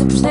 Push